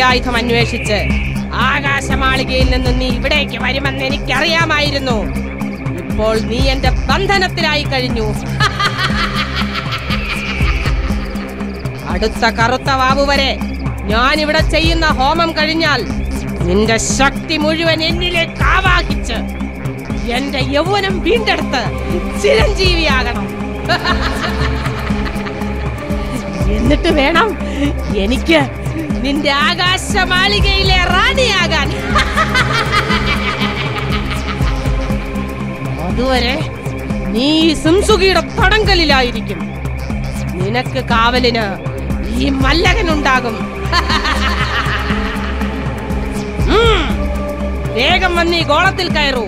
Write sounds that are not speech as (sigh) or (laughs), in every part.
ദിവ്യായുധം അന്വേഷിച്ച് ആകാശമാളികയിൽ നിന്ന് നീ ഇവിടേക്ക് വരുമെന്ന് എനിക്കറിയാമായിരുന്നു. ഇപ്പോൾ നീ എന്റെ ബന്ധനത്തിലായി കഴിഞ്ഞു. (laughs) അടുത്ത കറുത്ത വാവു വരെ ഞാൻ ഇവിടെ ചെയ്യുന്ന ഹോമം കഴിഞ്ഞാൽ നിന്റെ ശക്തി മുഴുവൻ എന്നിലേക്ക് ആവാഹിച്ച് എന്റെ യൗവനം വീണ്ടെടുത്ത് ചിരഞ്ജീവിയാകണം. (laughs) എന്നിട്ട് വേണം എനിക്ക് നിന്റെ ആകാശ മാളികയിലെ റാണിയാകാൻ. അതുവരെ നീ ഈ സിംസുകിയുടെ തടങ്കലിലായിരിക്കും നിനക്ക് കാവലിന് ഈ മല്ലകനുണ്ടാകും. വേഗം വന്ന് ഈ ഗോളത്തിൽ കയറൂ.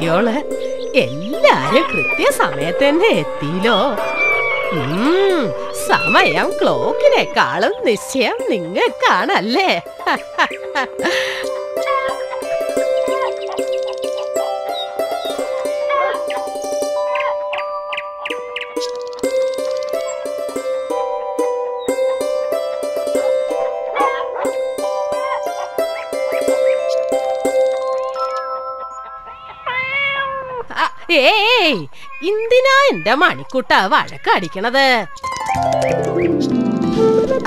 കുട്ടിയോൾ എല്ലാരും കൃത്യസമയത്ത് തന്നെ എത്തിയില്ലോ സമയം ക്ലോക്കിനേക്കാളും നിശ്ചയം നിങ്ങൾക്കാണല്ലേ. (laughs) ഏയ് ഇന്തിനാ എന്റെ മണിക്കുട്ട വഴക്കടിക്കണത്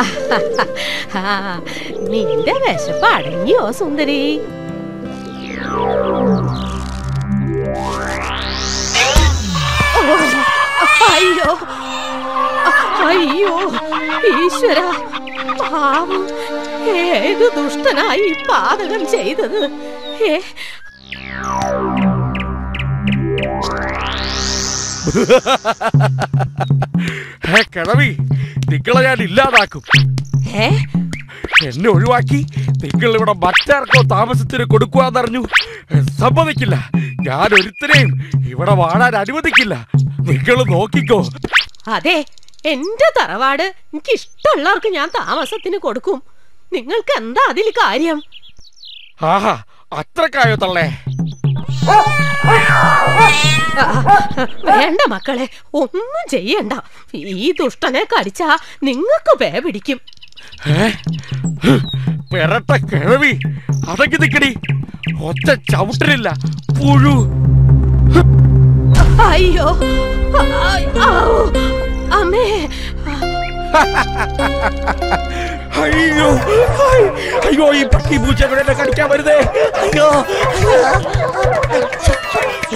(laughs) നിന്റെ വിശപ്പ് അടങ്ങിയോ സുന്ദരി? അയ്യോ അയ്യോ ഈശ്വര പാവം. ഏത് ദുഷ്ടനായി പാതകം ചെയ്തത്? ഏ (laughs) കിഴവി നിങ്ങളെ ഞാൻ ഇല്ലാതാക്കും. എന്നെ ഒഴിവാക്കി നിങ്ങൾ ഇവിടെ മറ്റാർക്കോ താമസത്തിന് കൊടുക്കുവാന്നറിഞ്ഞു. സമ്മതിക്കില്ല. ഞാൻ ഒരുത്തരെയും ഇവിടെ വാഴാൻ അനുവദിക്കില്ല. നിങ്ങൾ നോക്കിക്കോ. അതെ എന്റെ തറവാട് എനിക്ക് ഇഷ്ടമുള്ളവർക്ക് ഞാൻ താമസത്തിന് കൊടുക്കും. നിങ്ങൾക്ക് എന്താ അതിൽ കാര്യം? ആഹാ അത്രക്കായോ തള്ളേ? വേണ്ട മക്കളെ ഒന്നും ചെയ്യണ്ട. ഈ ദുഷ്ടനെ കടിച്ച നിങ്ങക്ക് പേ പിടിക്കും? പെരട്ട കിഴവി അടങ്ങി നിക്കടി. ഒറ്റ ചവിട്ടലില്ല പുഴു. അയ്യോ അമ്മേ. (laughs) അയ്യോ ഹായ്. അയ്യോ ഈ പട്ടി പൂച്ചകളെ എന്നെ കടിക്കാൻ വരുന്നേ അയ്യോ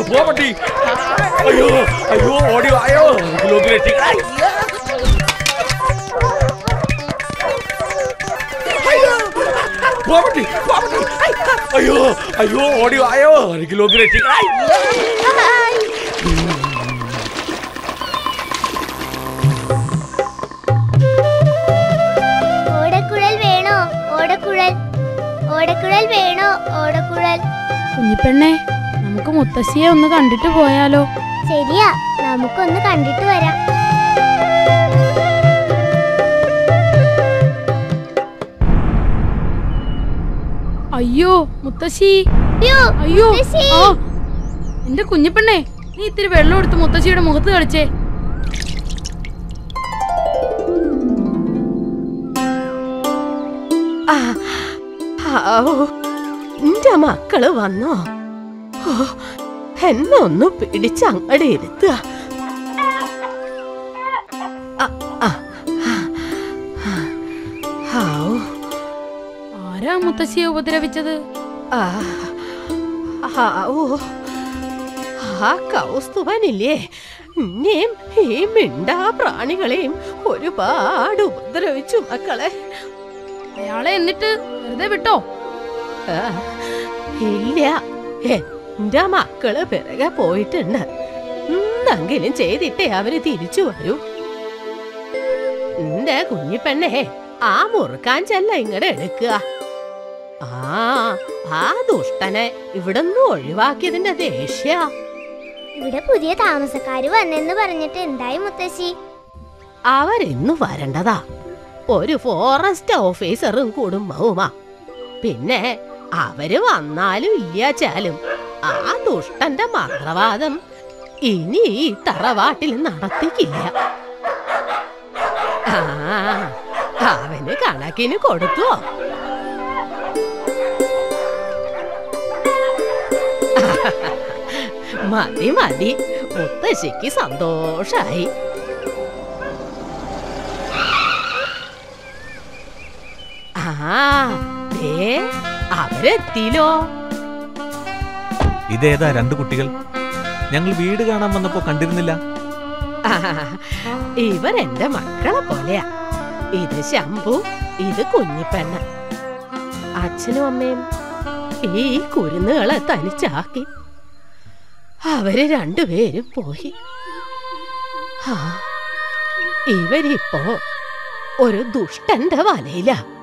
പോ പട്ടി അയ്യോ അയ്യോ ഓടി വായോ ഇതിലോട്ട് രക്ഷി. അയ്യോ. പോ പട്ടി, പോ പട്ടി. അയ്യോ അയ്യോ ഓടി വായോ എനിക്കിലോട്ട് രക്ഷി. ഓടക്കുഴൽ വേണോ? ഓടക്കുഴൽ. കുഞ്ഞിപ്പെണ്ണെ നമുക്ക് മുത്തശ്ശിയെ ഒന്ന് കണ്ടിട്ട് പോയാലോ? ശരിയാ നമുക്കൊന്ന് കണ്ടിട്ട് വരാം. അയ്യോ മുത്തശ്ശി. അയ്യോ. ആ. എന്റെ കുഞ്ഞിപ്പെണ്ണേ നീ ഇത്തിരി വെള്ളം എടുത്ത് മുത്തശ്ശിയുടെ മുഖത്ത് കളിച്ചേ. ആ, എന്റെ മക്കൾ വന്നോ? എന്നെ ഒന്ന് പിടിച്ച് അങ്ങടെ ഇരുത്തുക. ആരാ മുത്തശ്ശിയെ ഉപദ്രവിച്ചത്? ആ, ഈ മിണ്ടാ പ്രാണികളെയും ഒരുപാട് ഉപദ്രവിച്ചു മക്കളെ. അയാളെ എന്നിട്ട് വെറുതെ വിട്ടോ? ആ, ഇല്ല. എന്റെ മക്കൾ പിറകെ പോയിട്ടുണ്ട്. എന്തെങ്കിലും ചെയ്തിട്ടേ അവർ തിരിച്ചു വരൂ. എന്റെ കുഞ്ഞിപ്പെണ്ണെ ആ മുറുക്കാൻ ചെല്ല ഇങ്ങടെ എടുക്കുക. ആ ആ ദുഷ്ടനെ ഇവിടുന്ന് ഒഴിവാക്കിയതിന്റെ ദേഷ്യ. ഇവിടെ പുതിയ താമസക്കാര് വന്നെന്ന് പറഞ്ഞിട്ട് എന്തായി മുത്തശ്ശി? അവരിന്ന് വരണ്ടതാ. ഒരു ഫോറസ്റ്റ് ഓഫീസറും കുടുംബവുമാ. പിന്നെ അവർ വന്നാലും ഇല്ലാച്ചാലും ആ ദുഷ്ടന്റെ മന്ത്രവാദം ഇനി ഈ തറവാട്ടിൽ നടത്തിക്കില്ല. അവന് കണക്കിന് കൊടുത്തോ? മതി മതി. മുത്തശ്ശിക്ക് സന്തോഷായി. അവരെത്തിലോ. ഇതേതാ രണ്ട് കുട്ടികൾ? ഞങ്ങൾ വീട് കാണാൻ വന്നപ്പോ കണ്ടിരുന്നില്ല. ഇവർ ഇവരെന്റെ മക്കളെ പോലെയാ. ഇത് ശംഭു ഇത് കുഞ്ഞിപ്പെണ്ണ. അച്ഛനും അമ്മയും ഈ കുരുന്നുകളെ തനിച്ചാക്കി. അവർ രണ്ടുപേരും പോയി. ഇവരിപ്പോ ഒരു ദുഷ്ടന്റെ വലയില.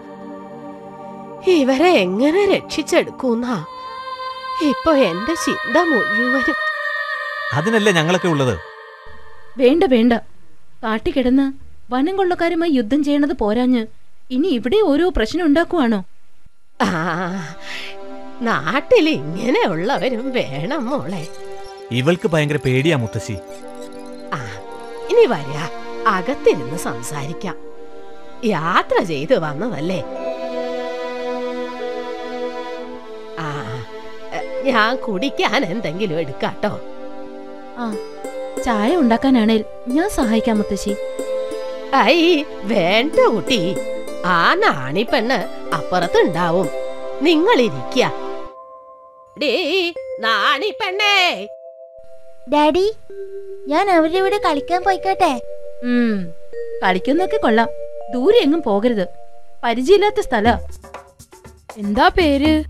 ഇവരെ എങ്ങനെ രക്ഷിച്ചെടുക്കൂന്നാ? ഇപ്പൊ എന്റെ ചിന്ത മുഴുവനും. അതിനല്ലേ ഞങ്ങളൊക്കെ ഉള്ളത്? വേണ്ട വേണ്ട. കാട്ടിക്കിടന്ന് വനം കൊള്ളക്കാരുമായി യുദ്ധം ചെയ്യണത് പോരാഞ്ഞ് ഇനി ഇവിടെ ഓരോ പ്രശ്നം ഉണ്ടാക്കുവാണോ? ആ നാട്ടിൽ ഇങ്ങനെയുള്ളവരും വേണം മോളെ. ഇവൾക്ക് ഭയങ്കര പേടിയാ മുത്തശ്ശി. ആ ഇനി വരാ. അകത്തിരുന്ന് സംസാരിക്കാം. യാത്ര ചെയ്തു വന്നതല്ലേ? ഞാൻ കുടിക്കാൻ എന്തെങ്കിലും എടുക്കാട്ടോ. ആ ചായ ഉണ്ടാക്കാനാണേൽ ഞാൻ സഹായിക്കാം മുത്തശ്ശി. ഐ വേണ്ട കുട്ടി. ആ നാണിപ്പെണ്ണ് അപ്പുറത്തുണ്ടാവും. നിങ്ങൾ ഇരിക്ക ഡാഡി ഞാൻ അവരുടെ കൂടെ കളിക്കാൻ പോയിക്കോട്ടെ? കളിക്കുന്നൊക്കെ കൊള്ളാം. ദൂരെ എങ്ങും പോകരുത്. പരിചയമില്ലാത്ത സ്ഥല. എന്താ പേര്?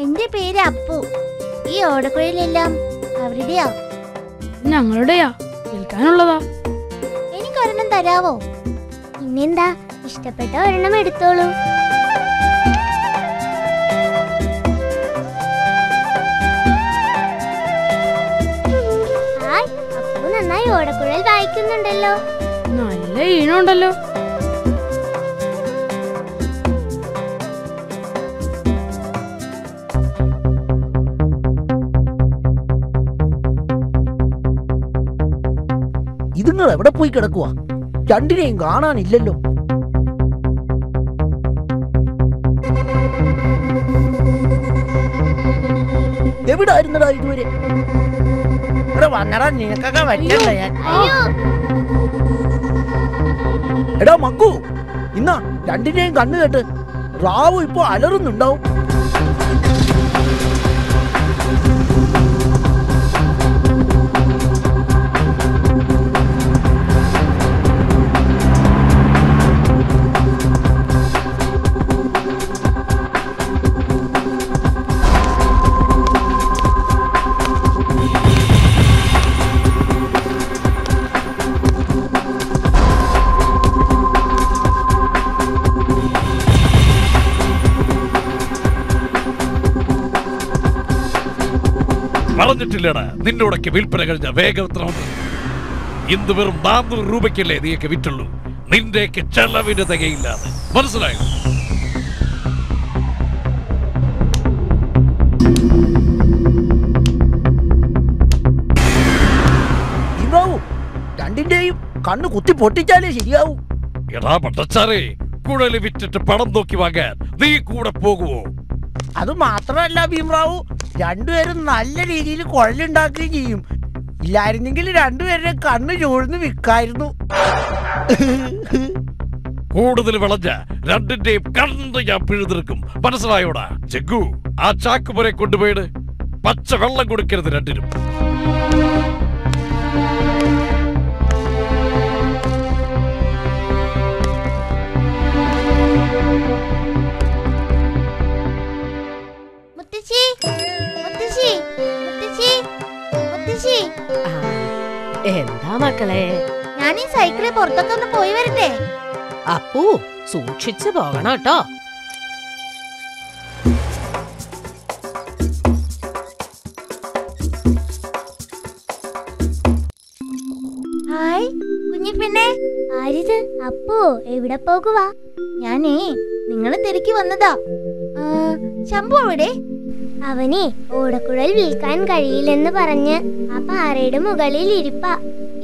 എന്റെ പേര് അപ്പു. ഈ ഓടക്കുഴലെല്ലാം അവരുടെയാ? ഞങ്ങളുടെയാ? വിൽക്കാനുള്ളതാ എനിക്കൊരെണ്ണം തരാവോ? പിന്നെന്താ ഇഷ്ടപ്പെട്ട ഒരെണ്ണം എടുത്തോളൂ. ഹായ് അപ്പു നന്നായി ഓടക്കുഴൽ വായിക്കുന്നുണ്ടല്ലോ. നല്ല ഈണുണ്ടല്ലോ ഇതുങ്ങൾ എവിടെ പോയി കിടക്കുക രണ്ടിനെയും കാണാനില്ലല്ലോ. എവിടായിരുന്നടാ ഇതുവരെ? ഇവിടെ വന്നടാ നിനക്കൊക്കെ ഞാൻ. അയ്യോ. എടാ മക്കു ഇന്നാ രണ്ടിനെയും കണ്ണു കേട്ട് റാവു ഇപ്പൊ അലറുന്നുണ്ടാവും. പറഞ്ഞിട്ടില്ലടാ നിന്നോടൊക്കെ വിൽപ്പന കഴിഞ്ഞ വേഗം എത്ര വന്നു ഇന്ന് വെറും നാനൂറ് രൂപയ്ക്കല്ലേ നീയൊക്കെ വിറ്റുള്ളൂ. നിന്റെയൊക്കെ ചെലവിന് തികയില്ലാതെ. മനസ്സിലായോ? രണ്ടിന്റെയും കണ്ണ് കുത്തി പൊട്ടിച്ചാലേ ശരിയാവും. എടാ പട്ടച്ചാറേ കുഴൽ വിറ്റിട്ട് പണം നോക്കി വാങ്ങാൻ നീ കൂടെ പോകുവോ? അത് മാത്രമല്ല ഭീമറാവു രണ്ടുപേരും നല്ല രീതിയിൽ കുഴലുണ്ടാക്കുകയും ചെയ്യും. ഇല്ലായിരുന്നെങ്കിൽ രണ്ടുപേരുടെ കണ്ണ് ചോഴ്ന്ന് വിൽക്കായിരുന്നു. കൂടുതൽ വിളഞ്ഞ രണ്ടിന്റെയും കണ്ട് ഞാൻ പിഴുതെടുക്കും. മനസ്സിലായോടാ ജഗ്ഗു? ആ ചാക്കുപുരെ കൊണ്ടുപോയിട്ട് പച്ച വെള്ളം കൊടുക്കരുത് രണ്ടിനും. ആ, എന്താ മക്കളെ? ഞാൻ ഈ സൈക്കിളിൽ പുറത്തൊക്കെ ഒന്ന് പോയി വരട്ടെ? അപ്പു സൂക്ഷിച്ചു പോകണം കേട്ടോ. ഹായ് കുഞ്ഞി പിന്നെ ആരിത്? അപ്പോ എവിടെ പോകുവാ? ഞാനേ നിങ്ങളെ തിരക്കി വന്നതാ. ശമ്പു എവിടെ അവിടെ? അവനെ ഓടക്കുഴൽ വിൽക്കാൻ കഴിയില്ലെന്ന് പറഞ്ഞ് ആ പാറയുടെ മുകളിൽ ഇരിപ്പ.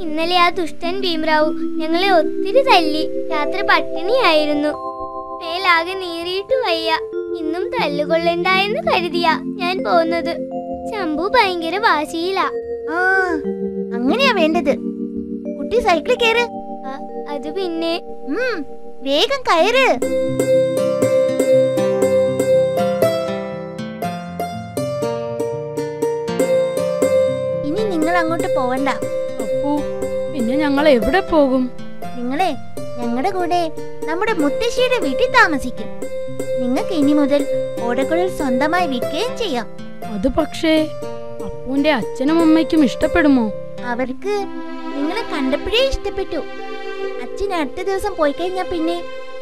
ഇന്നലെ ആ ദുഷ്ടൻ ഭീമറാവു ഞങ്ങളെ ഒത്തിരി തല്ലി രാത്രി പട്ടിണിയായിരുന്നു. മേലാകെ നീറിയിട്ട് വയ്യ. ഇന്നും തല്ലുകൊള്ളണ്ടായെന്ന് കരുതിയാ ഞാൻ പോകുന്നത് ശംഭു ഭയങ്കര വാശിയിലാ. ആ അങ്ങനെയാ വേണ്ടത്. കുട്ടി സൈക്കിളിൽ കയറ് അത് പിന്നെ? വേഗം കയറ്. അങ്ങോട്ട് പോവണ്ട. അപ്പു പിന്നെ ഞങ്ങൾ എവിടെ പോകും? നിങ്ങളെ ഞങ്ങളുടെ കൂടെ നമ്മുടെ മുത്തശ്ശിയുടെ വീട്ടിൽ താമസിക്കും. നിങ്ങൾക്ക് ഇനി മുതൽ ഓടക്കുഴൽ സ്വന്തമായി വിൽക്കുകയും ചെയ്യാം. അത് പക്ഷേ അപ്പുവിന്റെ അച്ഛനും അമ്മയ്ക്കും ഇഷ്ടപ്പെടുമോ? അവർക്ക് നിങ്ങളെ കണ്ടപ്പോഴേ ഇഷ്ടപ്പെട്ടു. അച്ഛൻ അടുത്ത ദിവസം പോയി കഴിഞ്ഞാ പിന്നെ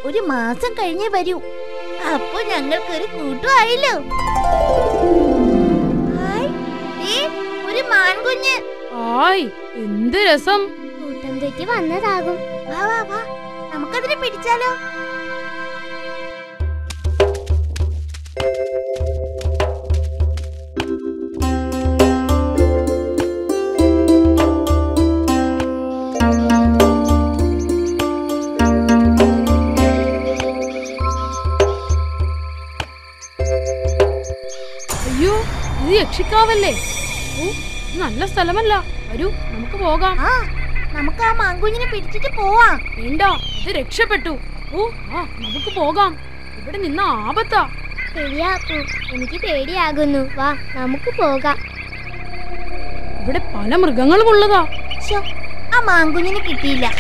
ഒരു മാസം കഴിഞ്ഞേ വരൂ. അപ്പൊ ഞങ്ങൾക്കൊരു ഒരു കൂട്ടുമായല്ലോ. മാൻകുഞ്ഞ് ആയ് എന്ത് രസം. കൂട്ടം തെറ്റി വന്നതാകും. വാ വാ വാ. നമുക്കതിനെ പിടിച്ചാലോ? അയ്യോ ഇത് യക്ഷിക്കാവല്ലേ? ഓ നല്ല സ്ഥലമല്ല. വരൂ നമുക്ക് പോകാം. ആ നമുക്ക് ആ മാങ്കുഞ്ഞിനെ പിടിച്ചിട്ട് പോവാം. വേണ്ട? ഇത് രക്ഷപ്പെട്ടു. ഓ ആ നമുക്ക് പോകാം. ഇവിടെ നിന്ന ആപത്താ. ശരിയാക്കൂ. എനിക്ക് പേടിയാകുന്നു. വാ നമുക്ക് പോകാം. ഇവിടെ പല മൃഗങ്ങളും ഉള്ളതാ. ആ മാങ്കുഞ്ഞിനെ കിട്ടിയില്ല.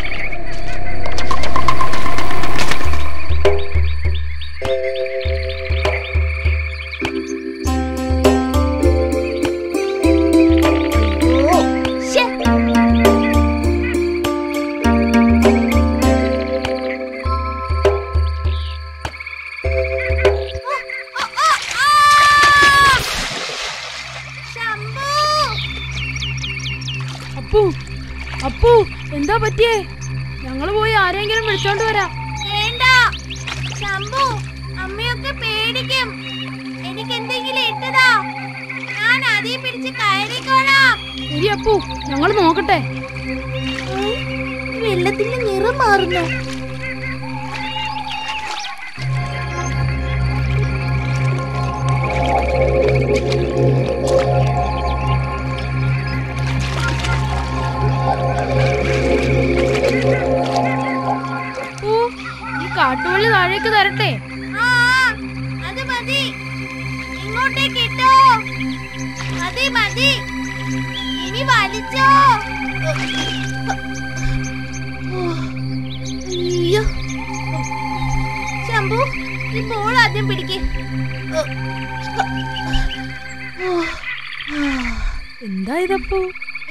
എന്താ ഇതപ്പോ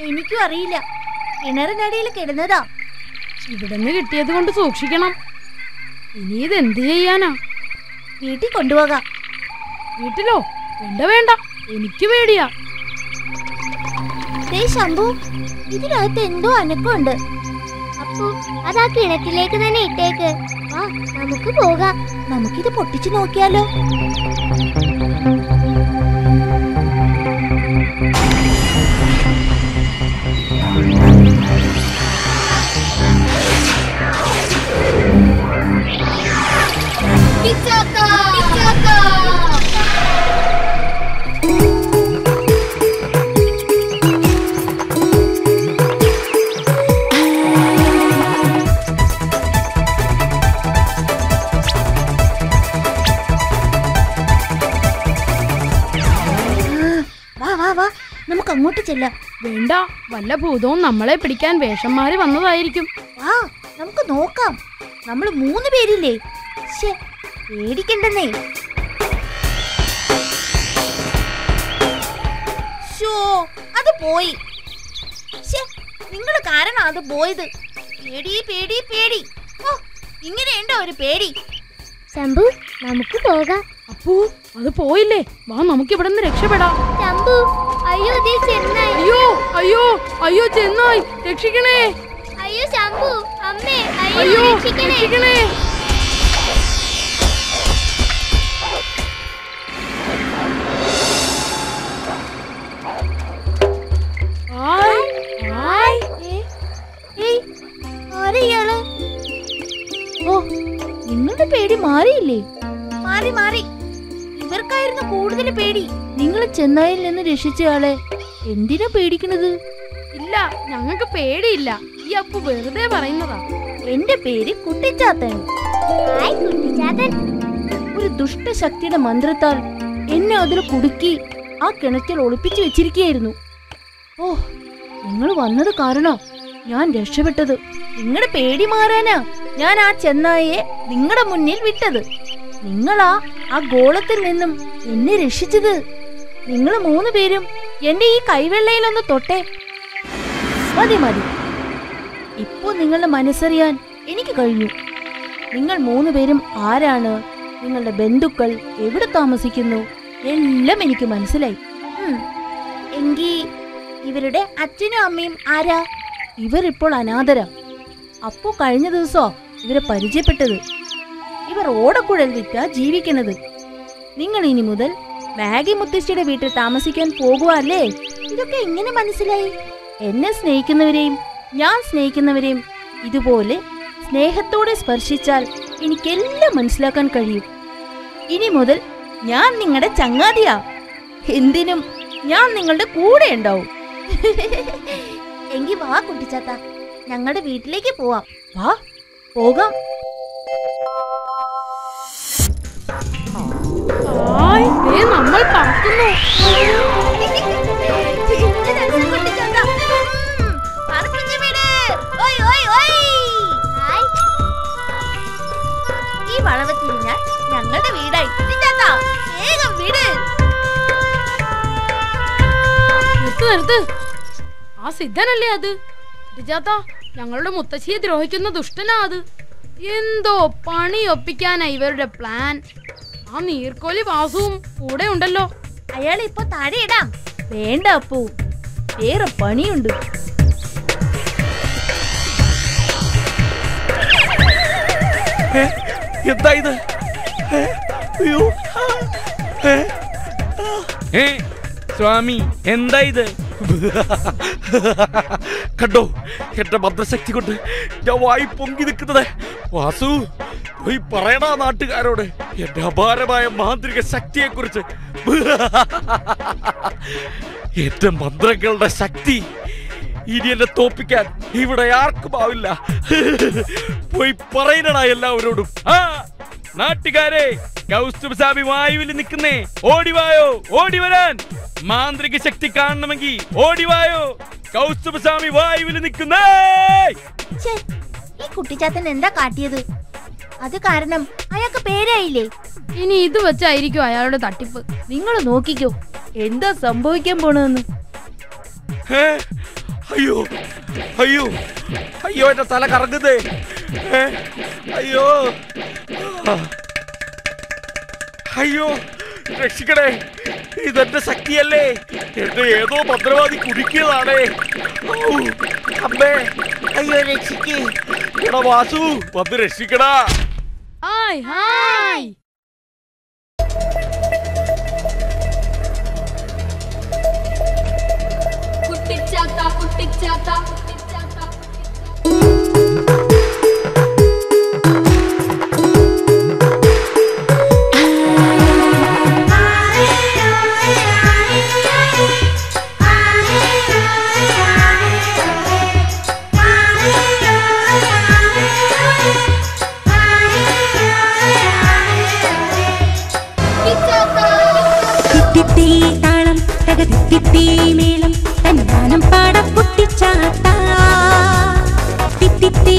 എനിക്കും അറിയില്ല. കിണറിനടിയിൽ കിടന്നതാ. ഇവിടുന്ന് കിട്ടിയത് കൊണ്ട് സൂക്ഷിക്കണം. ഇനി ഇത് എന്ത് ചെയ്യാനാ? വീട്ടിൽ കൊണ്ടുപോകാം. വീട്ടിലോ? വേണ്ട വേണ്ട. എനിക്ക് പേടിയാ. ശംഭു ഇതിനകത്ത് എന്തോ അനക്കമുണ്ട്. അപ്പു അതാ കിണറ്റിലേക്ക് തന്നെ ഇട്ടേക്ക്. ആ നമുക്ക് പോകാം. നമുക്കിത് പൊട്ടിച്ചു നോക്കിയാലോ. നമുക്ക് അങ്ങോട്ട് ചെല്ലാം. വേണ്ട വല്ല ഭൂതവും നമ്മളെ പിടിക്കാൻ വേഷന്മാര് വന്നതായിരിക്കും. വാ നമുക്ക് നോക്കാം. നമ്മൾ മൂന്ന് പേരില്ലേ? ശ്ശേ, പേടിക്കണ്ടെന്നേ. ഷോ അത് പോയി. നിങ്ങൾ കാരണം അത് പോയത്. പേടി പേടി പേടി. ഓ ഇങ്ങനെയുണ്ടോ ഒരു പേടി? ശംഭു നമുക്ക് പോകാം. അപ്പു അത് പോയില്ലേ? വാ നമുക്ക് ഇവിടെ നിന്ന് രക്ഷപ്പെടാം. ശംഭു അയ്യോ ദേ ചെന്നായി. അയ്യോ അയ്യോ അയ്യോ ചെന്നായി. രക്ഷിക്കണേ. അയ്യോ ശംഭു അമ്മേ അയ്യോ രക്ഷിക്കണേ. രക്ഷിക്കണേ. ഓ നിങ്ങളുടെ പേടി മാറിയില്ലേ? മാറി മാറി. ഇവർക്കായിരുന്നു കൂടുതൽ പേടി. നിങ്ങൾ ചെന്നൈയിൽ നിന്ന് രക്ഷിച്ചയാളെ എന്തിനാ പേടിക്കണത്? ഇല്ല ഞങ്ങൾക്ക് പേടിയില്ല. ഈ അപ്പു വെറുതെ പറയുന്നതാ. എന്റെ പേര് കുട്ടിച്ചാത്തൻ. ഒരു ദുഷ്ടശക്തിയുടെ മന്ത്രത്താൽ എന്നെ അതിൽ കുടുക്കി ആ കിണറ്റിൽ ഒളിപ്പിച്ചു വെച്ചിരിക്കുകയായിരുന്നു. ഓ നിങ്ങൾ വന്നത് കാരണോ? ഞാൻ രക്ഷപ്പെട്ടത്. നിങ്ങളുടെ പേടി മാറാനാ. ഞാൻ ആ ചെന്നായെ നിങ്ങളുടെ മുന്നിൽ വിട്ടത്. നിങ്ങളാ ആ ഗോളത്തിൽ നിന്നും എന്നെ രക്ഷിച്ചത്. നിങ്ങൾ മൂന്ന് പേരും എന്റെ ഈ കൈവെള്ളയിലൊന്ന് തൊട്ടേ. മതി മതി. ഇപ്പോ നിങ്ങളുടെ മനസ്സറിയാൻ എനിക്ക് കഴിഞ്ഞു. നിങ്ങൾ മൂന്ന് പേരും ആരാണ്? നിങ്ങളുടെ ബന്ധുക്കൾ എവിടെ താമസിക്കുന്നു? എല്ലാം എനിക്ക് മനസ്സിലായി. എങ്കി ഇവരുടെ അച്ഛനും അമ്മയും ആരാ? ഇവർ ഇപ്പോൾ അനാഥരാ. അപ്പോ കഴിഞ്ഞ ദിവസോ ഇവരെ പരിചയപ്പെട്ടത്? ഇവർ ഓടക്കുഴൽ വിറ്റാ ജീവിക്കുന്നത്. നിങ്ങൾ ഇനി മുതൽ മാഗി മുത്തശ്ശിയുടെ വീട്ടിൽ താമസിക്കാൻ പോകുവല്ലേ? ഇതൊക്കെ എങ്ങനെ മനസ്സിലായി? എന്നെ സ്നേഹിക്കുന്നവരെയും ഞാൻ സ്നേഹിക്കുന്നവരെയും ഇതുപോലെ സ്നേഹത്തോടെ സ്പർശിച്ചാൽ എനിക്കെല്ലാം മനസ്സിലാക്കാൻ കഴിയും. ഇനി മുതൽ ഞാൻ നിങ്ങളുടെ ചങ്ങാതിയാ. എന്തിനും ഞാൻ നിങ്ങളുടെ കൂടെ ഉണ്ടാവും (laughs) എങ്കി വാ കുട്ടിച്ചാത്ത. ഞങ്ങളുടെ വീട്ടിലേക്ക് പോവാം. വാ പോകാം. നമ്മൾ പറക്കുന്നു. ഈ വളവ് തിരിഞ്ഞാൽ ഞങ്ങളുടെ വീടായി വേഗം വീട്. നിർത്ത് നിർത്ത്. ആ സിദ്ധനല്ലേ അത്? രജാത്ത ഞങ്ങളുടെ മുത്തശ്ശിയെ ദ്രോഹിക്കുന്ന ദുഷ്ടനാ അത്. എന്തോ പണി ഒപ്പിക്കാനാ ഇവരുടെ പ്ലാൻ ആ നീർക്കോലി വാസുവും കൂടെ ഉണ്ടല്ലോ. അയാൾ ഇപ്പൊ താഴെ ഇടാം വേണ്ട അപ്പു. വേറെ പണിയുണ്ട്. എന്തായത് സ്വാമി എന്താ ഇത്? കണ്ടോ എന്റെ മന്ത്രശക്തി കൊണ്ട് ഞാൻ വായി പൊങ്കി നിൽക്കുന്നത്. വാസു പോയി പറയണ നാട്ടുകാരോട്. എന്റെ അപാരമായ മാന്ത്രിക ശക്തിയെ കുറിച്ച് എന്റെ മന്ത്രങ്ങളുടെ ശക്തി ഇനി എന്നെ തോപ്പിക്കാൻ ഇവിടെ ആർക്കും ആവില്ല. പോയി പറയണടാ എല്ലാവരോടും. നാട്ടുകാരെ സാബി വായുവിൽ നിൽക്കുന്നേ. ഓടിവായോ ഓടി വരാൻ. മാന്ത്രിക ശക്തി കാണണമെങ്കിൽ ഓടിവായോ? കൗസ്തുഭസ്വാമി വായുവിൽ നിൽക്കുന്നേ! ഈ കുട്ടിച്ചാത്തൻ എന്താ കാട്ടിയത്? അത് കാരണം അയാൾക്ക് പേരായില്ലേ? ഇനി ഇത് വെച്ചായിരിക്കും അയാളുടെ തട്ടിപ്പ്. നിങ്ങൾ നോക്കിക്കോ എന്താ സംഭവിക്കാൻ പോണെന്ന്? അയ്യോ അയ്യോ അയ്യോ എന്റെ തല കറങ്ങുന്നേ. അയ്യോ അയ്യോ രക്ഷിക്കണേ. ഇതെന്റെ ശക്തിയല്ലേ. എന്റെ ഏതോ ഭദ്രവാദി കുടിക്കിയതാണേ. അമ്മേ. അയ്യോ രക്ഷിക്ക്. എടാ വാസു വന്ന് രക്ഷിക്കടാ. Hi hi. കുട്ടിച്ചാത്ത കുട്ടിച്ചാത്ത കുട്ടിച്ചാത്ത. തകതിത്തിത്തീ മേളം തന്നാനം പാടം പൊട്ടിച്ചാത്ത തിത്തിത്തീ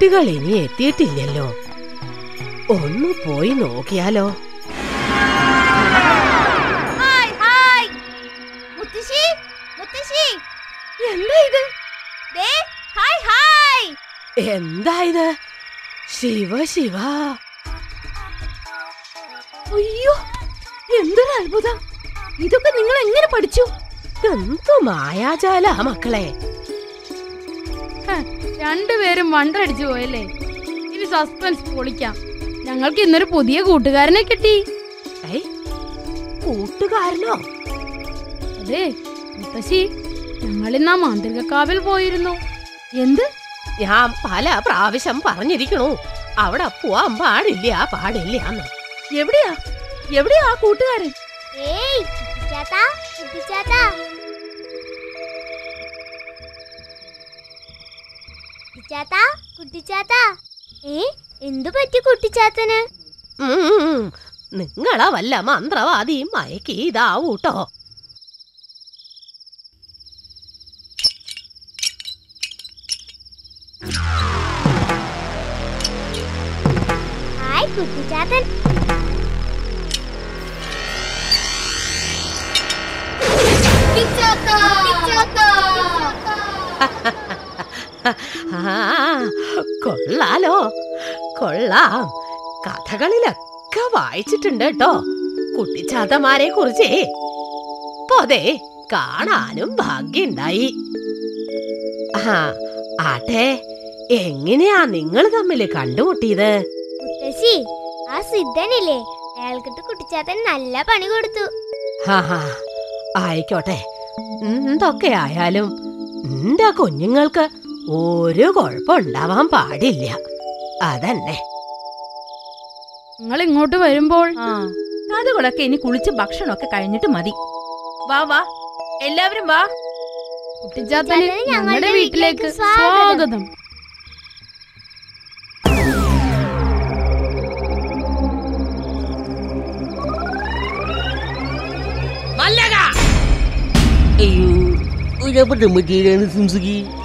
കുട്ടികൾ ഇനി എത്തിയിട്ടില്ലല്ലോ. ഒന്ന് പോയി നോക്കിയാലോ. എന്താ ഇത്? ശിവ ശിവ. അയ്യോ എന്തൊരു അത്ഭുതം. ഇതൊക്കെ നിങ്ങൾ എങ്ങനെ പഠിച്ചു? എന്തു മായാജാല മക്കളെ. രണ്ടുപേരും വണ്ടടിച്ചു പോയല്ലേ? ഇനി സസ്പെൻസ് പൊളിക്കാം. ഞങ്ങൾക്ക് ഇന്നൊരു പുതിയ കൂട്ടുകാരനെ കിട്ടി. ഏയ് കൂട്ടുകാരനോ? അതെ മുത്തശ്ശി ഞങ്ങൾ ഇന്ന് ആ മാന്ത്രികക്കാവിൽ പോയിരുന്നു. എന്ത്? ഞാൻ പല പ്രാവശ്യം പറഞ്ഞിരിക്കണു. അവിടെ പോവാൻ പാടില്ല പാടില്ല എവിടെയാ? എവിടെയാ ആ കൂട്ടുകാരൻ? ഏയ് ചേട്ടാ കുട്ടിച്ചാത്താ. കുട്ടിച്ചാത്താ കുട്ടിച്ചാത്താ. ഏ എന്തു പറ്റി കുട്ടിച്ചാത്തന്? നിങ്ങളെ വല്ല മന്ത്രവാദിയും മയക്കി ഇതാവൂട്ടോ ഹായ് കുട്ടിച്ചാത്തൻ. ha കുട്ടിച്ചാത്താ. ആ (laughs) (laughs) കൊള്ളാലോ. കൊള്ളാം. കഥകളിലൊക്കെ വായിച്ചിട്ടുണ്ട് കേട്ടോ. കുട്ടിച്ചാത്തമാരെ കുറിച്ചേ. പോതെ കാണാനും ഭാഗ്യണ്ടായി. ആ ആട്ടെ എങ്ങനെയാ നിങ്ങൾ തമ്മിൽ കണ്ടുമുട്ടിയത്? മുത്തശ്ശി ആ സിദ്ധനില്ലേ? അയാൾക്കിട്ട് കുട്ടിച്ചാത്തൻ നല്ല പണി കൊടുത്തു. ഹാ ഹാ ആയിക്കോട്ടെ. എന്തൊക്കെ ആയാലും എന്റെ കുഞ്ഞുങ്ങൾക്ക് ഒരു കുഴപ്പമുണ്ടാവാൻ പാടില്ല. അതന്നെ നിങ്ങൾ ഇങ്ങോട്ട് വരുമ്പോൾ കഥകളൊക്കെ ഇനി കുളിച്ച് ഭക്ഷണമൊക്കെ കഴിഞ്ഞിട്ട് മതി. വാ വാ. എല്ലാവരും വാ. കുട്ടിച്ചാത്തന് ഞങ്ങളുടെ വീട്ടിലേക്ക് സ്വാഗതം. അയ്യോ പറ്റിയതാണ് സിംസുകി? ഉം,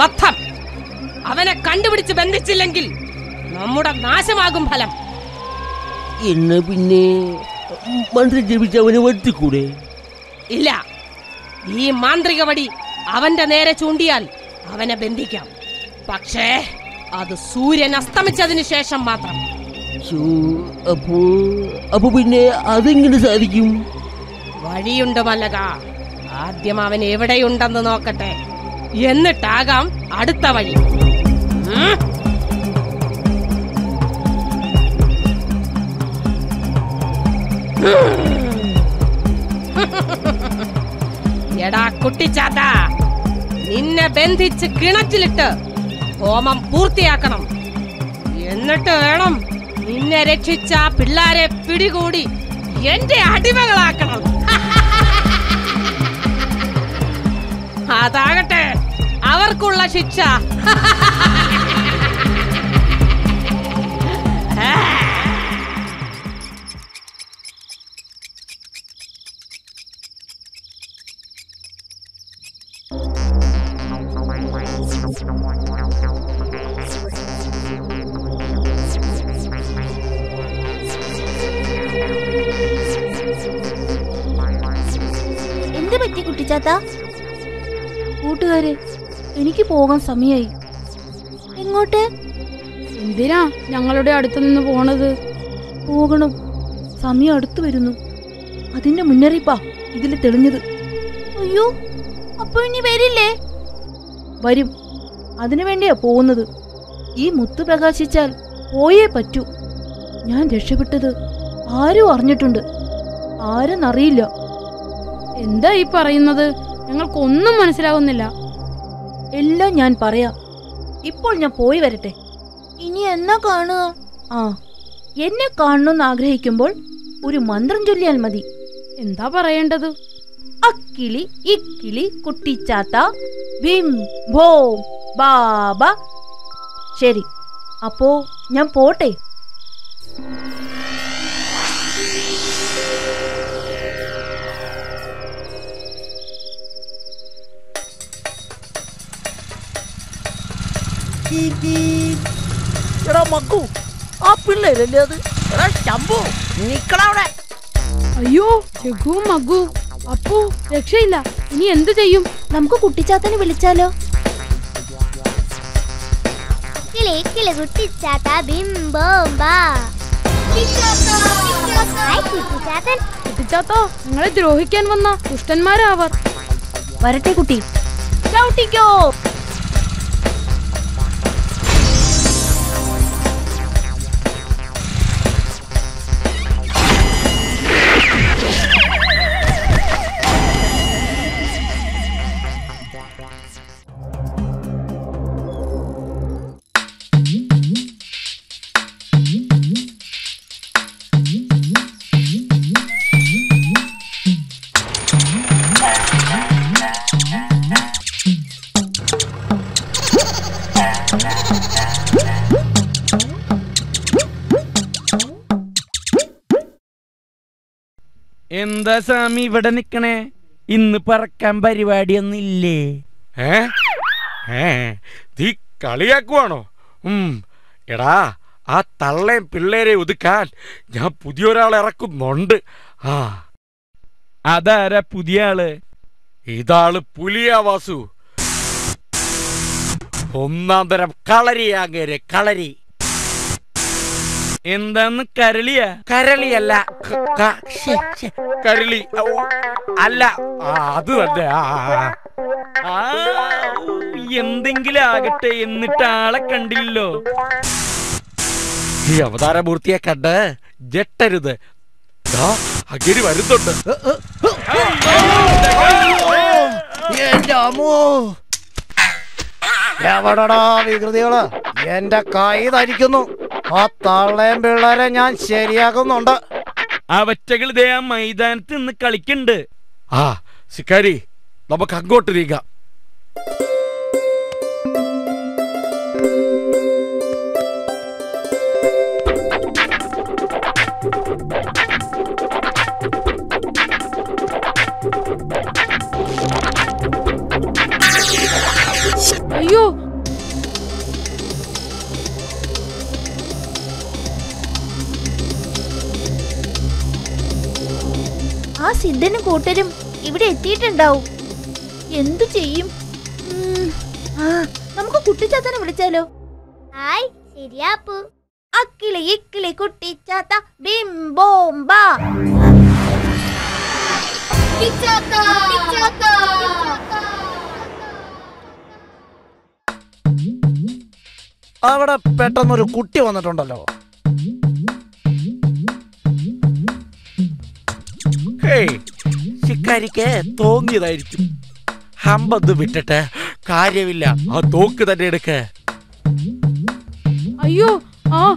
അബദ്ധം അവനെ കണ്ടുപിടിച്ച് ബന്ധിച്ചില്ലെങ്കിൽ നമ്മുടെ നാശമാകും ഫലം. എന്ന് പിന്നെ മന്ത്രി ജപിച്ച് അവനെ വരുത്തിക്കൂടെ? ഇല്ല. ഈ മാന്ത്രിക വടി അവന്റെ നേരെ ചൂണ്ടിയാൽ അവനെ ബന്ധിക്കാം. പക്ഷേ അത് സൂര്യൻ അസ്തമിച്ചതിന് ശേഷം മാത്രം. അപ്പോ അപ്പൊ പിന്നെ അതെങ്ങനെ സാധിക്കും? വഴിയുണ്ട് മല്ലക. ആദ്യം അവൻ എവിടെയുണ്ടെന്ന് നോക്കട്ടെ. എന്നിട്ടാകാം അടുത്ത വഴി. എടാ കുട്ടിച്ചാത്ത നിന്നെ ബന്ധിച്ച് കിണറ്റിലിട്ട് ഹോമം പൂർത്തിയാക്കണം. എന്നിട്ട് വേണം നിന്നെ രക്ഷിച്ച പിള്ളാരെ പിടികൂടി എന്റെ അടിമകളാക്കണം. (laughs) അതാകട്ടെ. അവർക്കുള്ള ശിക്ഷ. എന്ത് പറ്റി കുട്ടിച്ചാത്ത? കൂട്ടുകാരെ എനിക്ക് പോകാൻ സമയായി. എങ്ങോട്ട്? എന്തിനാ ഞങ്ങളുടെ അടുത്ത് നിന്ന് പോണത്? പോകണം. സമയം അടുത്തു വരുന്നു. അതിന്റെ മുന്നറിയിപ്പാ ഇതിൽ തെളിഞ്ഞത്. അയ്യോ അപ്പൊ ഇനി വരില്ലേ? വരും. അതിനു വേണ്ടിയാ പോകുന്നത്. ഈ മുത്ത് പ്രകാശിച്ചാൽ പോയേ പറ്റൂ. ഞാൻ രക്ഷപ്പെട്ടത് ആരും അറിഞ്ഞിട്ടുണ്ട്. ആരെന്നറിയില്ല. എന്താ ഈ പറയുന്നത്? ഞങ്ങൾക്കൊന്നും മനസ്സിലാവുന്നില്ല. എല്ലാം ഞാൻ പറയാം. ഇപ്പോൾ ഞാൻ പോയി വരട്ടെ. ഇനി എന്നാ കാണുക? ആ എന്നെ കാണണമെന്ന് ആഗ്രഹിക്കുമ്പോൾ ഒരു മന്ത്രം ചൊല്ലിയാൽ മതി. എന്താ പറയേണ്ടത്? അക്കിളി ഇക്കിളി കുട്ടിച്ചാത്ത ഭീം ഭോ ബാബ. ശരി അപ്പോ ഞാൻ പോട്ടെ. എടാ മക്കു ആ പിള്ളേരല്ലേ അത്? എടാ ശംഭു നിക്കടവിടെ അയ്യോ രഘു മഗു അപ്പു രക്ഷയില്ല. ഇനി എന്ത് ചെയ്യും? നമുക്ക് കുട്ടിച്ചാത്തനെ വിളിച്ചാലോ? കുട്ടിച്ചാത്തോ ഇക്കിളി കുട്ടിച്ചാത്ത ബിംബോംബാ കുട്ടിച്ചാത്ത നിങ്ങളെ ദ്രോഹിക്കാൻ വന്ന ദുഷ്ടന്മാരാവർ. വരട്ടെ കുട്ടി. ചവിട്ടിക്കോ. എന്താ സ്വാമി ഇവിടെ നിക്കണേ? ഇന്ന് പറക്കാൻ പരിപാടി ഒന്നില്ലേ ഏ? ഏ തീ കളിയാക്കുവാണോ? ഉം. എടാ ആ തള്ളയും പിള്ളേരെ ഒതുക്കാൻ ഞാൻ പുതിയൊരാളെ ഇറക്കുന്നുണ്ട്. ആ. അതാരാ പുതിയ ആൾ? ഇതാൾ പുലിയാ വാസു. ഒന്നാം തരം കളരിയാങ്ങേരെ കളരി. എന്താന്ന് കരളിയാ? കരളിയല്ല ക- ക- ശ്ശെ, ശ്ശെ, കരളി ഔ, അല്ല. ആ, അത് തന്നെ ആ, ആ, ആ. ആ, ഊ, എന്തെങ്കിലും ആകട്ടെ എന്നിട്ട് ആളെ കണ്ടില്ലല്ലോ ഈ അവതാര അവതാരമൂർത്തിയെ കണ്ട് ജെട്ടരുത് ദാ, വരുത്തുണ്ട് വരുന്നുണ്ട്. എന്റെ അമ്മോ. എവിടടാ വികൃതികൾ? എന്റെ കൈ ധരിക്കുന്നു. ആ തള്ളയും പിള്ളേരെ ഞാൻ ശരിയാക്കുന്നുണ്ട്. അവറ്റകൾ ദേ ആ മൈതാനത്ത് നിന്ന് കളിക്കണ്ട്. ആ സിക്കാരി നമുക്ക് അങ്ങോട്ട് നീങ്ങാം. അയ്യോ സിദ്ധനും കൂട്ടരും ഇവിടെ എത്തിയിട്ടുണ്ടാവും. എന്തു ചെയ്യും? ആ, നമുക്ക് കുട്ടിച്ചാത്തനെ വിളിച്ചാലോ? ഹായ് ശരിയാപ്പു അക്കിളി ഇക്കിളി കുട്ടിച്ചാത്ത ബിംബോംബാ അവിടെ പെട്ടെന്നൊരു കുട്ടി വന്നിട്ടുണ്ടല്ലോ. ശിക്കാരിക്ക് തോന്നിയതായിരിക്കും. ഹമ്പത് വിട്ടിട്ട് കാര്യമില്ല. ആ തോക്ക് തന്നെ എടുക്ക. അയ്യോ ആ?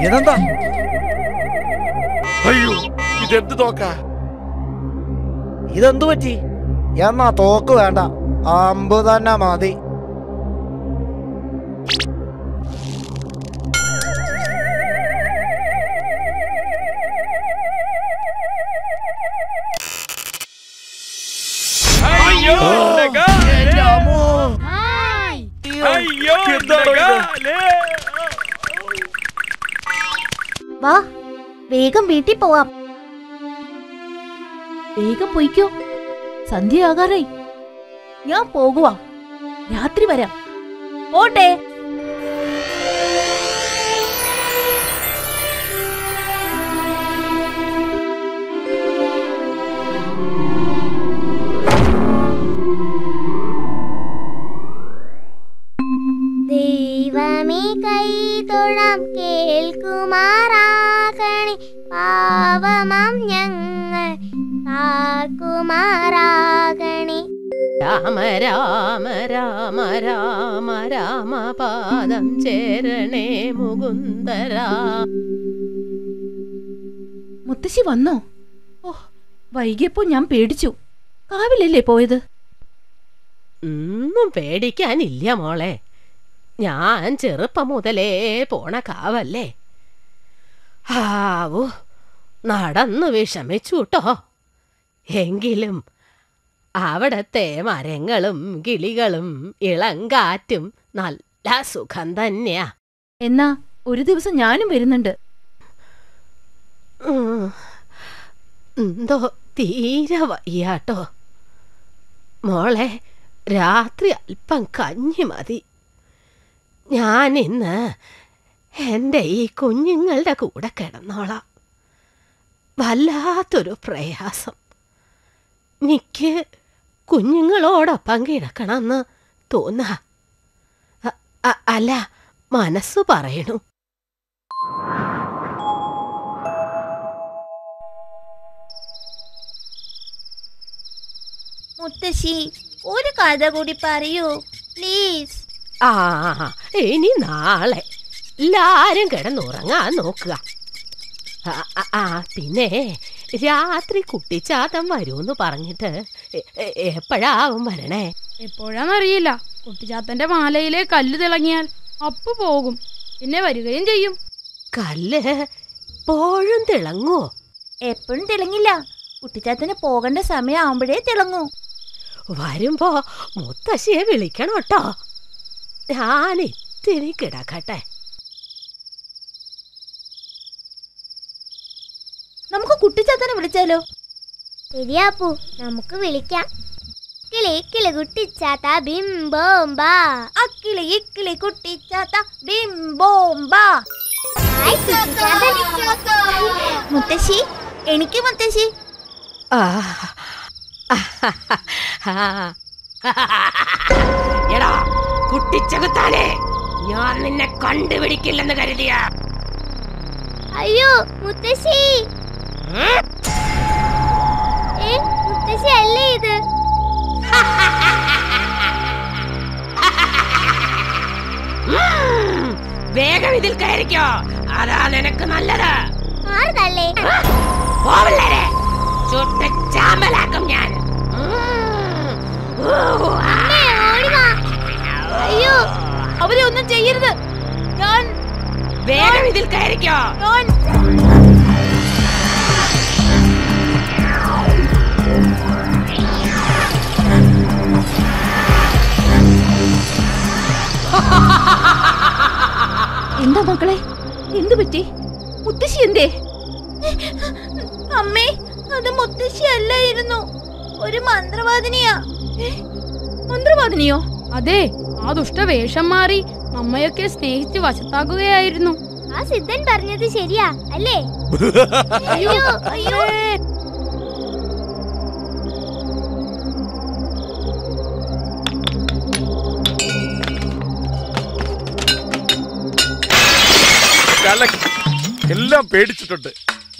ഇതെന്താ? അയ്യോ ഇതെന്ത് തോക്കാ? ഇതെന്തു പറ്റി? എന്നാ തോക്ക് വേണ്ട. അമ്പ് തന്നെ മതി. വാ വേഗം വീട്ടിൽ പോവാം. വേഗം പൊയ്ക്കോ. സന്ധ്യയാകാറായി ഞാൻ പോകുവാ. രാത്രി വരാം. പോട്ടെ. ദൈവമേ കൈ തൊഴാം കേൾക്കുമാറാകണേ പാവമാം ഞങ്ങൾ കാക്കുമാറാകണി രാമ രാമ രാമ രാമ രാമ പാദം ചേരണേ മുകുന്ദരാ. മുത്തശ്ശി വന്നോ? ഓ വൈകിയപ്പോ ഞാൻ പേടിച്ചു. കാവിലല്ലേ പോയത്? ഒന്നും പേടിക്കാനില്ല മോളെ. ഞാൻ ചെറുപ്പം മുതലേ പോണ കാവല്ലേ. ഹാവു. നടന്നു വിഷമിച്ചു കേട്ടോ എങ്കിലും അവിടത്തെ മരങ്ങളും കിളികളും ഇളം കാറ്റും നല്ല സുഖം തന്നെയാ. എന്നാ ഒരു ദിവസം ഞാനും വരുന്നുണ്ട്. എന്തോ തീരെ വയ്യാട്ടോ. മോളെ രാത്രി അല്പം കഞ്ഞി മതി. ഞാനിന്ന് എന്റെ ഈ കുഞ്ഞുങ്ങളുടെ കൂടെ കിടന്നോളാം. വല്ലാത്തൊരു പ്രയാസം. എനിക്ക് കുഞ്ഞുങ്ങളോടൊപ്പം കിടക്കണമെന്ന് തോന്നാ. അല്ല മനസ്സ് പറയണു. മുത്തശ്ശി ഒരു കഥ കൂടി പറയൂ പ്ലീസ്. ആ ഇനി നാളെ. എല്ലാരും കിടന്നുറങ്ങാൻ നോക്കുക. ആ, പിന്നെ രാത്രി കുട്ടിച്ചാത്തം വരൂന്ന് പറഞ്ഞിട്ട് എ- എ- എപ്പോഴാവും വരണേ? എപ്പോഴാന്നറിയില്ല. കുട്ടിച്ചാത്തന്റെ മാലയിലെ കല്ല് തിളങ്ങിയാൽ അപ്പു പോകും. പിന്നെ വരികയും ചെയ്യും. കല്ല് എപ്പോഴും തിളങ്ങോ എപ്പോഴും തിളങ്ങില്ല. കുട്ടിച്ചാത്തന് പോകേണ്ട സമയമാകുമ്പോഴേ ആവുമ്പോഴേ തിളങ്ങൂ. വരുമ്പോ മുത്തശ്ശിയെ വിളിക്കണം കേട്ടോ ഞാൻ ഇത്തിരി കിടക്കട്ടെ. നമുക്ക് കുട്ടിച്ചാത്തനെ വിളിച്ചാലോ? ശരിയാപ്പു നമുക്ക് വിളിക്കാം. കിളി കിളി കുട്ടിച്ചാത്ത ബിംബോംബ അക്കിളി ഇക്കിളി കുട്ടിച്ചാത്ത ബിം. ബോം ബാ. മുത്തശ്ശി എനിക്ക് മുത്തശ്ശി. ആ എടാ കുട്ടിച്ചകുത്താനെ ഞാൻ നിന്നെ കണ്ടുപിടിക്കില്ലെന്ന് കരുതിയ. അയ്യോ മുത്തശ്ശി. ഇത്? വേഗം ഇതിൽ കയറിക്കോ. അതാ നിനക്ക് നല്ലത്. മാറുതല്ലേ പോവല്ലേ. ചുട്ട് ചാമ്പലാക്കും ഞാൻ. അയ്യോ അവരെ ഒന്നും ചെയ്യരുത്. ഞാൻ വേഗം ഇതിൽ കയറിക്കോ. ഞാൻ എന്താ മക്കളെ? എന്തു പറ്റി? മുത്തശ്ശി എന്തേ? അമ്മേ അത് മുത്തശ്ശി അല്ലായിരുന്നു. ഒരു മന്ത്രവാദിനിയാ. മന്ത്രവാദിനിയോ? അതെ ആ ദുഷ്ട വേഷം മാറി അമ്മയൊക്കെ സ്നേഹിച്ച് വശത്താക്കുകയായിരുന്നു ആ സിദ്ധൻ പറഞ്ഞത് ശരിയാ അല്ലേ? അയ്യോ അയ്യോ കലക്കി. എല്ലാം പേടിച്ചിട്ടുണ്ട്.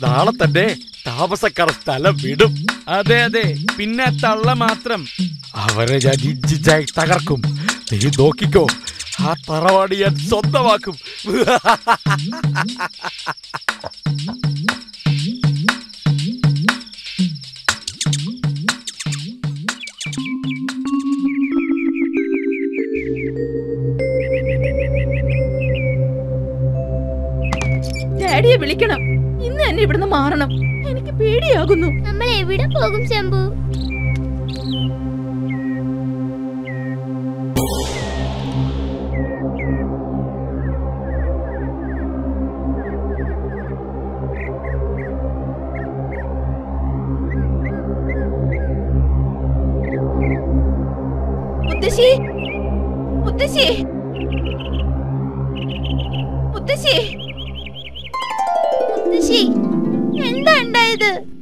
നാളെ തന്നെ താമസക്കാർ സ്ഥലം വിടും. അതെ അതെ. പിന്നെ തള്ള മാത്രം. അവരെ ഞാൻ ഇഞ്ചിഞ്ചായി തകർക്കും. നീ നോക്കിക്കോ ആ തറവാടി ഞാൻ സ്വന്തമാക്കും. (laughs) ഡാഡിയെ വിളിക്കണം. ഇന്ന് തന്നെ ഇവിടുന്ന് മാറണം. എനിക്ക് പേടിയാകുന്നു. നമ്മൾ എവിടെ പോകും ശംഭു?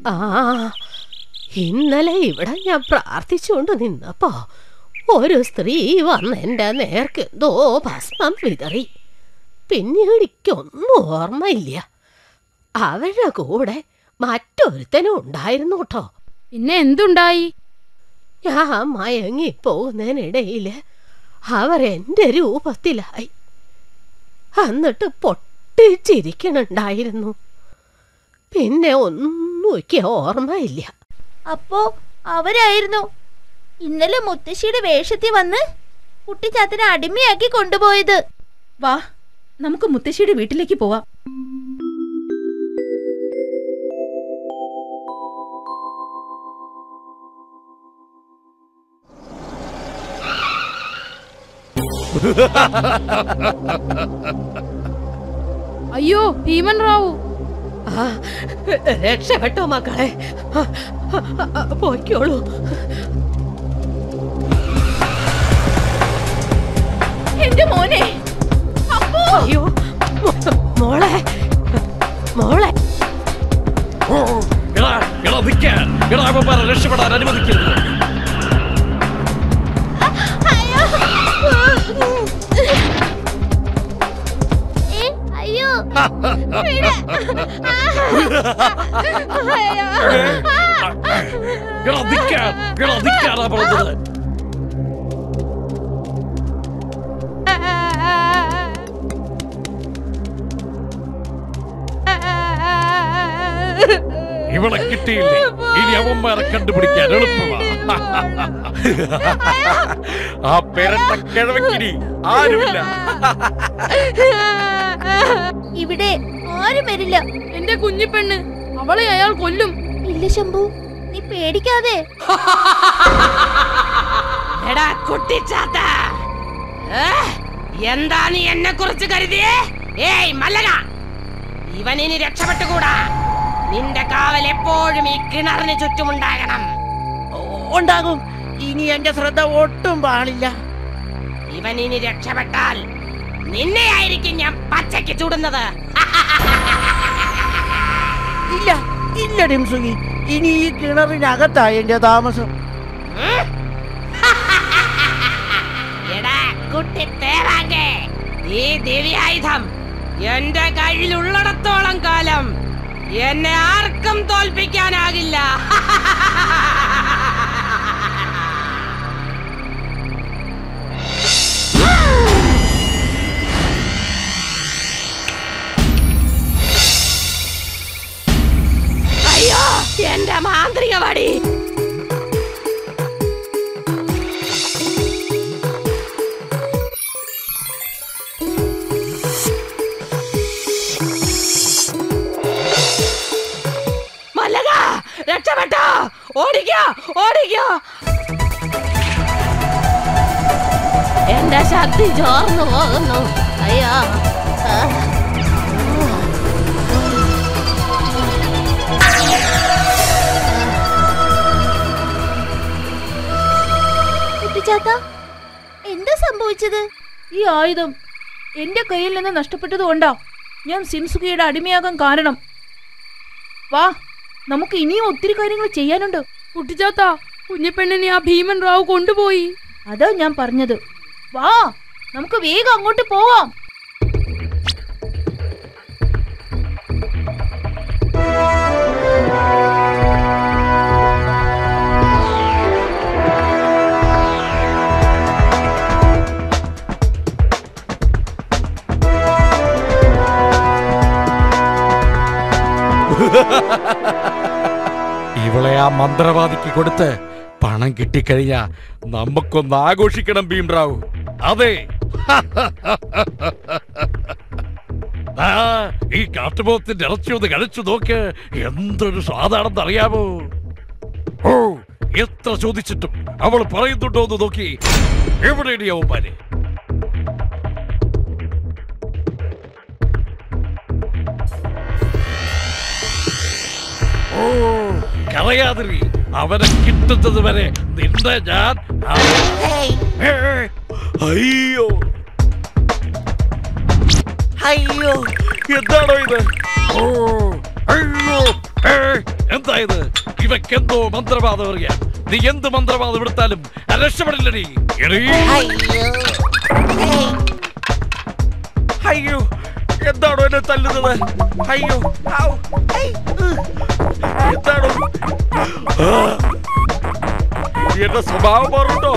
ആ ഇന്നലെ ഇവിടെ ഞാൻ പ്രാർത്ഥിച്ചുകൊണ്ട് നിന്നപ്പോ ഒരു സ്ത്രീ വന്ന് എന്റെ നേർക്ക് എന്തോ ഭസ്മം വിതറി. പിന്നീട് എനിക്കൊന്നും ഓർമ്മയില്ല. അവരുടെ കൂടെ മറ്റൊരുത്തനും ഉണ്ടായിരുന്നു കേട്ടോ. പിന്നെ എന്തുണ്ടായി? ഞാൻ മയങ്ങി പോകുന്നതിനിടയിൽ അവർ എന്റെ രൂപത്തിലായി. എന്നിട്ട് പൊട്ടിച്ചിരിക്കണുണ്ടായിരുന്നു. പിന്നെ ഒന്നും എനിക്ക് ഓർമ്മയില്ല. അപ്പോ അവരായിരുന്നു. ഇന്നലെ മുത്തശ്ശിയുടെ വേഷത്തിൽ വന്ന് കുട്ടിച്ചാത്തനെ അടിമയാക്കി കൊണ്ടുപോയത്. വാ നമുക്ക് മുത്തശ്ശിയുടെ വീട്ടിലേക്ക് പോവാം. അയ്യോ ഭീമൻ റാവു. രക്ഷപ്പെട്ടോ മക്കളെ. പോയിക്കോളൂ. എന്റെ മോനെ. അപ്പോ. അയ്യോ മോളെ. മോളെ. രക്ഷപ്പെടാൻ അനുവദിക്കരുത്. പറഞ്ഞത് ഇവളെ കിട്ടിയില്ലേ? ഇനി അവന്മാരെ കണ്ടുപിടിക്കാൻ എളുപ്പമാണ്. ആ പെരട്ട കിഴവക്കിനി ആരുമില്ല. ഇവിടെ ആരും വരില്ല. എന്റെ കുഞ്ഞിപ്പെണ്ണ് അവളെ അയാൾ കൊല്ലും. ഇല്ല ശംഭു. നീ പേടിക്കാതെ. എടാ കുട്ടിച്ചാത്ത? എന്താ നീ എന്നെ കുറിച്ച് കരുതിയേ? ഏയ് മല്ലക ഇവൻ ഇനി രക്ഷപ്പെട്ടുകൂടാ. നിന്റെ കാവൽ എപ്പോഴും ഈ കിണറിന് ചുറ്റുമുണ്ടാകണം. ഉണ്ടാകും. ഇനി എന്റെ ശ്രദ്ധ ഒട്ടും പാടില്ല ഇവൻ ഇനി രക്ഷപ്പെട്ടാൽ നിന്നെ ആയിരിക്കും ഞാൻ പച്ചയ്ക്ക് ചൂടുന്നത്. ഇല്ല ഇല്ല ഡിംസുഖി ഇനി ഈ കിണറിനകത്തായി എന്റെ താമസം എടാ കുട്ടി തേറാങ്കേ ഈ ദിവ്യായുധം എന്റെ കയ്യിലുള്ളിടത്തോളം കാലം എന്നെ ആർക്കും തോൽപ്പിക്കാനാകില്ല. (laughs) എന്റെ മാന്ത്രിക വടി. മല്ലക രക്ഷപ്പെട്ടോ. ഓടിക്കോ ഓടിക്കോ. എന്റെ ശക്തി ചോർന്നു പോകുന്നു. അയ്യോ. കുട്ടിച്ചാത്ത എന്താ സംഭവിച്ചത്? ഈ ആയുധം എന്റെ കയ്യിൽ നിന്ന് നഷ്ടപ്പെട്ടത് കൊണ്ടാ ഞാൻ സിംസുഖിയുടെ അടിമയാകാൻ കാരണം. വാ നമുക്ക് ഇനിയും ഒത്തിരി കാര്യങ്ങൾ ചെയ്യാനുണ്ട്. കുട്ടിച്ചാത്ത കുഞ്ഞിപ്പെണ്ണിനെ ആ ഭീമൻ റാവു കൊണ്ടുപോയി. അതാ ഞാൻ പറഞ്ഞത്. വാ നമുക്ക് വേഗം അങ്ങോട്ട് പോവാം. ഇവളെ ആ മന്ത്രവാദിക്ക് കൊടുത്ത് പണം കിട്ടിക്കഴിഞ്ഞാ നമുക്കൊന്ന് ആഘോഷിക്കണം ഭീംറാവു അതെ. (laughs) ഈ കാട്ടുപോത്തിന്റെ ഇറച്ചി ഒന്ന് കഴിച്ചു നോക്ക്. എന്തൊരു സ്വാദാണെന്ന് അറിയാമോ? ഓ എത്ര ചോദിച്ചിട്ടും അവൾ പറയുന്നുണ്ടോ എന്ന് നോക്കി. എവിടെയാണ് അവന്മാര്? ഓ കറയാതിരി അവനെ കിട്ടുന്നത് വരെ നിന്റെ ഞാൻ അയ്യോ. അയ്യോ. എന്താണോ ഇത്? ഓ അയ്യോ. എന്താ ഇത്? ഇവക്കെന്തോ മന്ത്രവാദം അറിയാം. നീ എന്ത് മന്ത്രവാദം എടുത്താലും രക്ഷപ്പെടില്ലടി. എടീ. അയ്യോ. എന്താണോ എന്നെ തല്ലുന്നത്? അയ്യോ. എന്താണോ. എന്റെ സ്വഭാവം മാറുണ്ടോ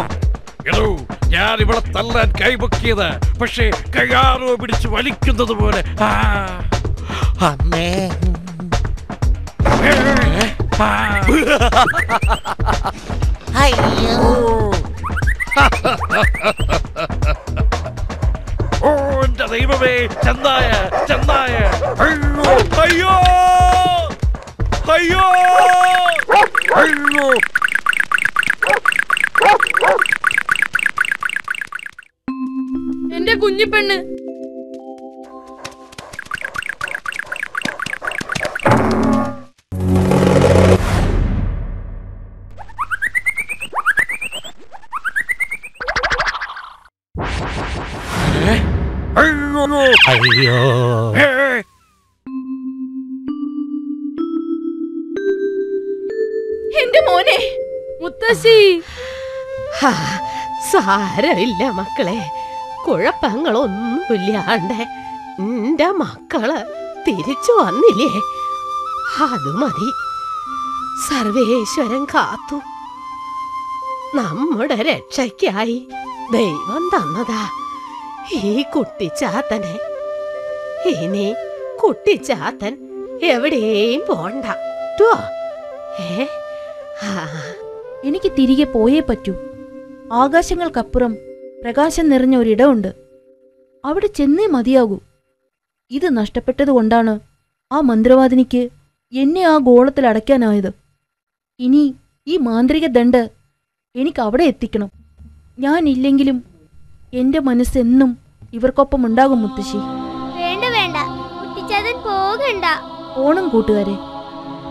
എടോ ഞാൻ ഇവിടെ തല്ലാൻ കൈപൊക്കിയത് പക്ഷേ കയ്യാറോ പിടിച്ച് വലിക്കുന്നത് പോലെ. ആ. അമ്മേ. അയ്യോ. ദൈവമേ ചെന്നായ ചെന്നായ അയ്യോ അയ്യോ അയ്യോ. എന്റെ കുഞ്ഞിപ്പെണ്ണ് സാരമില്ല മക്കളെ. കുഴപ്പങ്ങളൊന്നുമില്ലാണ്ട് എന്റെ മക്കൾ തിരിച്ചു വന്നില്ലേ? അത് മതി. സർവേശ്വരൻ കാത്തു. നമ്മുടെ രക്ഷയ്ക്കായി ദൈവം തന്നതാ. ഈ കുട്ടിച്ചാത്തനെ. ഇനി കുട്ടിച്ചാത്തൻ എവിടെയും പോണ്ട. ഏ? എനിക്ക് തിരികെ പോയേ പറ്റൂ. ആകാശങ്ങൾക്കപ്പുറം പ്രകാശം നിറഞ്ഞ ഒരിടമുണ്ട്. അവിടെ ചെന്നേ മതിയാകൂ. ഇത് നഷ്ടപ്പെട്ടതുകൊണ്ടാണ് ആ മന്ത്രവാദിനിക്ക് എന്നെ ആ ഗോളത്തിൽ അടയ്ക്കാനായത്. ഇനി ഈ മാന്ത്രിക ദണ്ട് എനിക്ക് അവിടെ എത്തിക്കണം. ഞാനില്ലെങ്കിലും എന്റെ മനസ്സെന്നും ഇവർക്കൊപ്പം ഉണ്ടാകും മുത്തശ്ശി. വേണ്ട വേണ്ട. കുട്ടിച്ചാതൻ പോകണ്ട. ഓണം കൂട്ടുകാരെ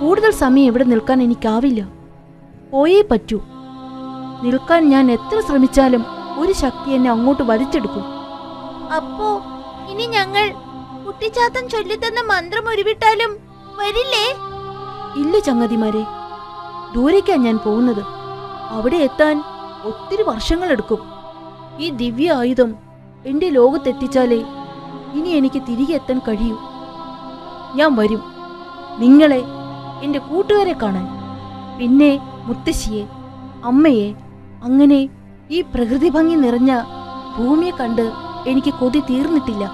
കൂടുതൽ സമയം ഇവിടെ നിൽക്കാൻ എനിക്കാവില്ല. പോയേ പറ്റൂ. നിൽക്കാൻ ഞാൻ എത്ര ശ്രമിച്ചാലും ഒരു ശക്തി എന്നെ അങ്ങോട്ട് വലിച്ചെടുക്കും. അപ്പോ ഇനി ഞങ്ങൾ കുട്ടിച്ചാത്തൻ ചൊല്ലിത്തന്ന മന്ത്രം ഉരുവിട്ടാലും വരില്ലേ? ഇല്ല ചങ്ങതിമാരെ ദൂരേക്കാ ഞാൻ പോകുന്നത്. അവിടെ എത്താൻ ഒത്തിരി വർഷങ്ങൾ എടുക്കും ഈ ദിവ്യ ആയുധം എന്റെ ലോകത്തെത്തിച്ചാലേ ഇനി എനിക്ക് തിരികെ എത്താൻ കഴിയൂ. ഞാൻ വരും. നിങ്ങളെ എന്റെ കൂട്ടുകാരെ കാണാൻ. പിന്നെ മുത്തശ്ശിയെ അമ്മയെ അങ്ങനെ ഈ പ്രകൃതി ഭംഗി നിറഞ്ഞ ഭൂമിയെ കണ്ട് എനിക്ക് കൊതി തീർന്നിട്ടില്ല.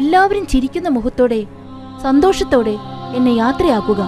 എല്ലാവരും ചിരിക്കുന്ന മുഖത്തോടെ സന്തോഷത്തോടെ എന്നെ യാത്രയാക്കുക.